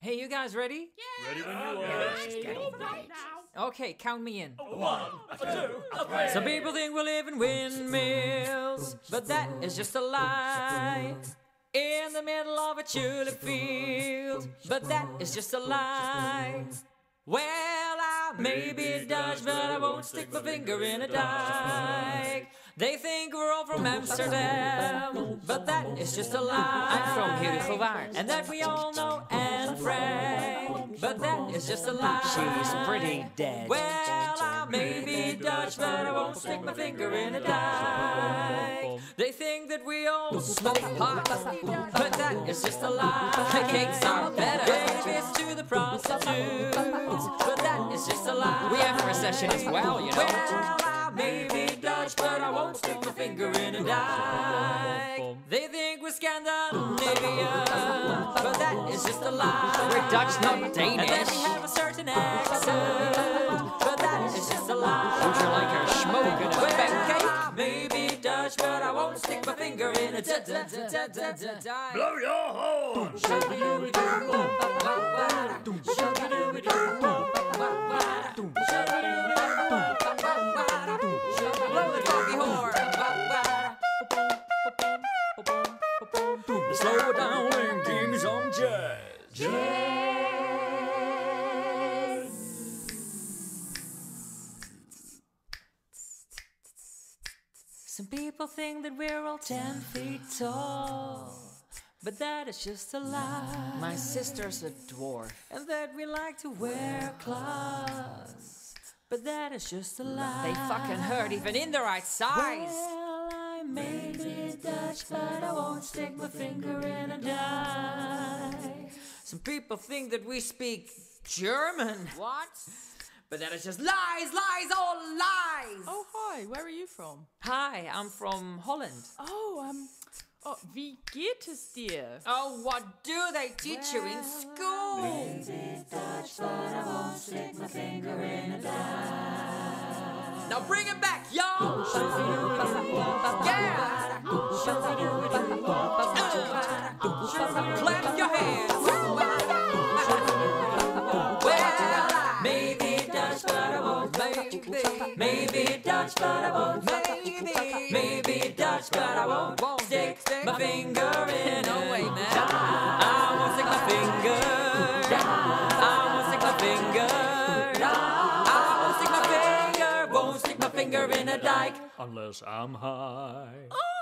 Hey, you guys ready? Yeah. Ready when you are. Right now. Okay, count me in. One, a two, a three. Some people think we live in windmills, but that is just a lie. In the middle of a tulip field, but that is just a lie. Well, I may be Dutch, but I won't stick my finger in a dike. They think we're all from Amsterdam, but that is just a lie. I'm from Heerhugowaard, and that we all know Anne Frank, is just a lie. She's pretty dead. Well, I may be Dutch, but I won't stick my finger in a dike. They think that we all smoke pot, but that is just a lie. Cakes are better. Babies to the prostitutes, but that is just a lie. We have a recession as well, you know. Well, I may be Dutch, but I won't stick my finger in a dike. They think we're Scandinavian, is just a lie. We're Dutch, not And then Danish. we have a certain accent, but that is just a lie. Would you like a schmoke and a pancake? I may be Dutch, but I won't stick my finger in a da da da da da da da. Blow your horn. Blow the funky horn. Slow down and give me some jazz. Some people think that we're all ten feet tall, but that is just a lie. My sister's a dwarf. And that we like to wear clothes, but that is just a lie. They fucking hurt even in the right size. Well, I Dutch, but I won't stick my finger in a dye. Some people think that we speak German, What? but that is just lies, lies, all lies. Oh, hi. Where are you from? Hi, I'm from Holland. Oh, um. Oh, wie geht es dir? Oh, what do they teach you in school? Now bring it back, y'all! Yeah! Clap your hands! Well, maybe Dutch, but I won't. Maybe, maybe Dutch, but I won't. Maybe, maybe Dutch, but I won't. Won't stick my finger in. Finger in a dike. Unless I'm high. Oh,